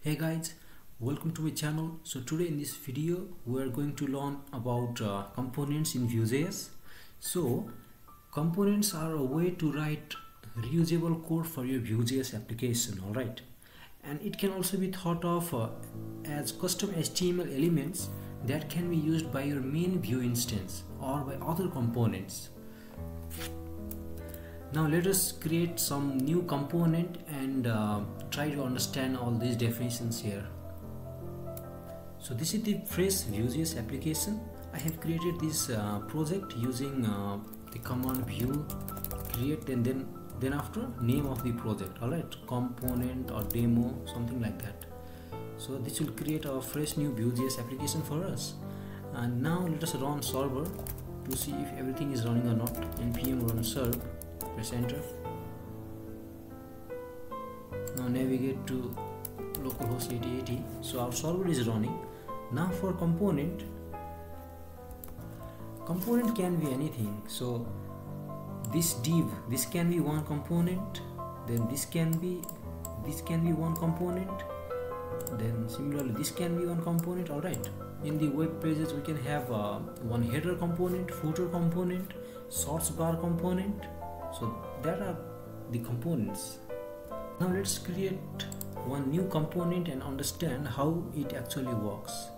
hey guys welcome to my channel. So today in this video we are going to learn about uh, components in Vue.js so components are a way to write reusable code for your Vue.js application alright and it can also be thought of uh, as custom HTML elements that can be used by your main Vue instance or by other components now let us create some new component and uh, try to understand all these definitions here. So this is the fresh Vue.js application. I have created this uh, project using uh, the command vue create and then then after name of the project. Alright component or demo something like that. So this will create our fresh new Vue.js application for us. And now let us run server to see if everything is running or not. Npm run serve press enter. Now navigate to localhost 8080 so our server is running. Now for component. Component can be anything. So this div this can be one component. Then this can be this can be one component. Then similarly this can be one component. All right. In the web pages we can have uh, one header component footer component source bar component so there are the components. Now let's create one new component and understand how it actually works.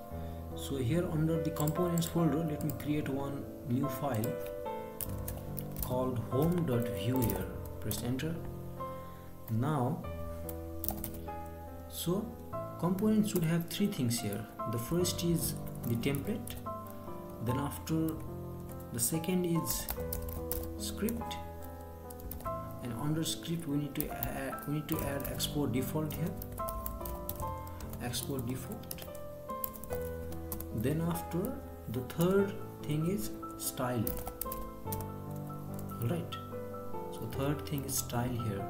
So here under the components folder let me create one new file called home.vue here press enter. Now so components should have three things here. The first is the template. Then after the second is script and under script we need to add, we need to add export default here. Export default. Then after the third thing is style. Right so third thing is style here.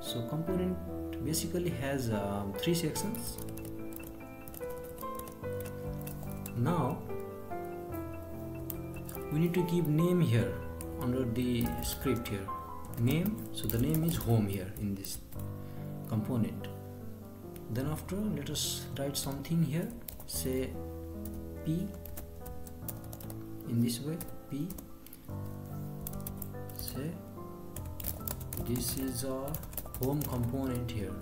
So component basically has um, three sections. Now we need to give name here under the script here name so the name is home here in this component. Then after let us write something here say p in this way p say this is our home component here.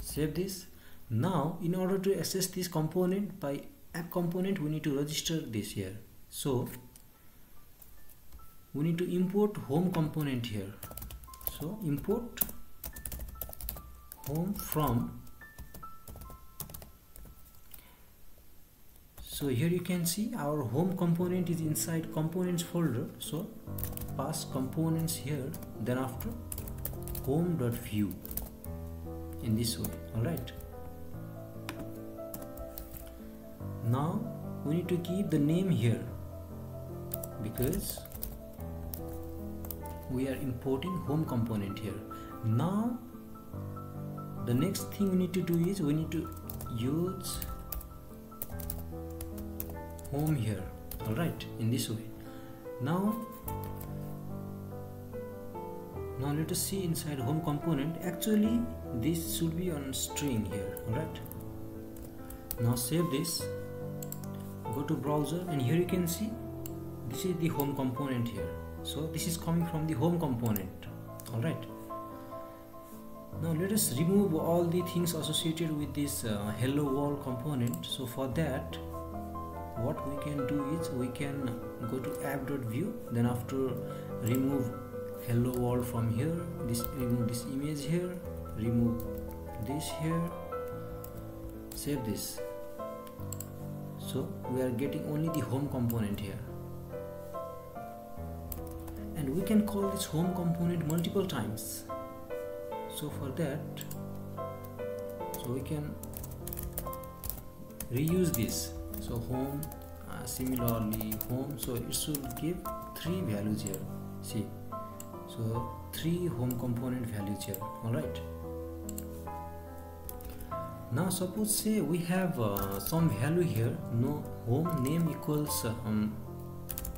Save this. Now in order to access this component by app component we need to register this here. So we need to import home component here. So import home from so here you can see our home component is inside components folder. So pass components here then after home.vue in this way all right now we need to keep the name here because we are importing home component here. Now the next thing we need to do is we need to use home here. All right in this way. Now now let us see inside home component. Actually this should be on string here. All right now save this. Go to browser and here you can see this is the home component here so this is coming from the home component. All right. Now let us remove all the things associated with this uh, hello world component. So for that what we can do is we can go to app.vue then after remove hello world from here this remove this image here remove this here save this. So we are getting only the home component here we can call this home component multiple times. So for that so we can reuse this. So home uh, similarly home so it should give three values here. See so three home component values here. All right. Now suppose say we have uh, some value here. No home name equals um,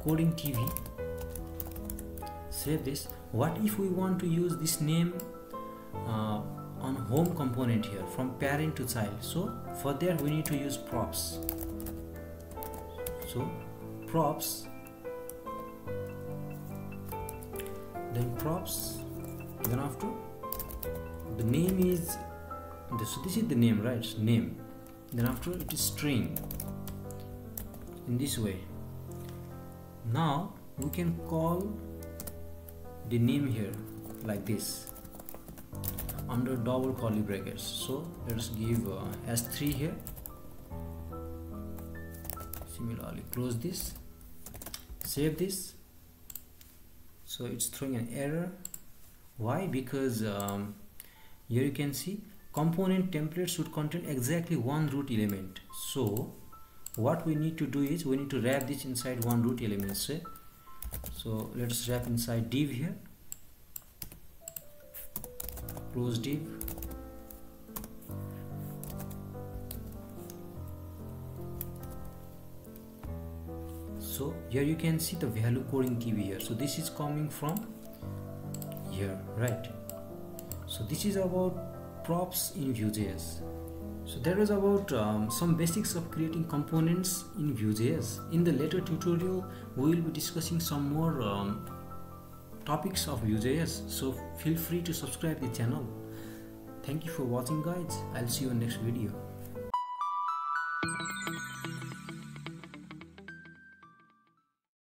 coding tv save this. What if we want to use this name uh, on home component here from parent to child? So for that we need to use props. So props then props then after the name is this, so this is the name right? Name. Then after it is string. In this way. Now we can call the name here like this. Under double curly brackets. So let's give uh, s3 here. Similarly close this. Save this. So it's throwing an error. Why? Because um, here you can see component template should contain exactly one root element. So what we need to do is we need to wrap this inside one root element. Say so let's wrap inside div here. Close div. So here you can see the value coding tv here. So this is coming from here right? So this is about props in Vue.js so that was about um, some basics of creating components in Vue.js in the later tutorial we will be discussing some more um, topics of Vue.js so feel free to subscribe the channel. Thank you for watching guys. I'll see you in next video